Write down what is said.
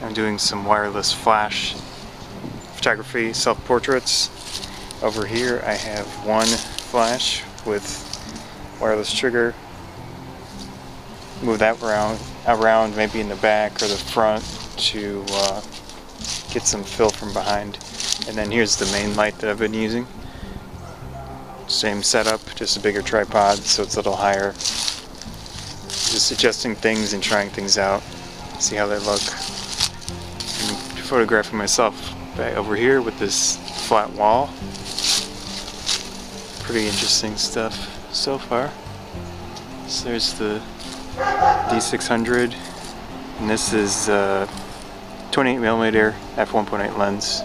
I'm doing some wireless flash photography self-portraits. Over here I have one flash with wireless trigger. Move that around, around maybe in the back or the front to uh, get some fill from behind. And then here's the main light that I've been using. Same setup, just a bigger tripod so it's a little higher. Just adjusting things and trying things out. See how they look. Photographing myself back over here with this flat wall. Pretty interesting stuff so far. So there's the D600 and this is uh, 28 millimeter f1.8 lens